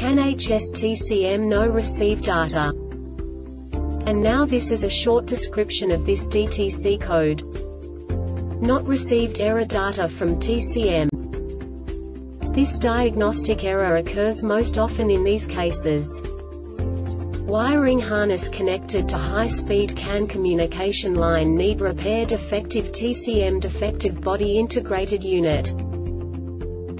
CAN-HS TCM no receive data? And now this is a short description of this DTC code. Not received error data from TCM. This diagnostic error occurs most often in these cases. Wiring harness connected to high-speed CAN communication line need repair defective TCM defective body integrated unit.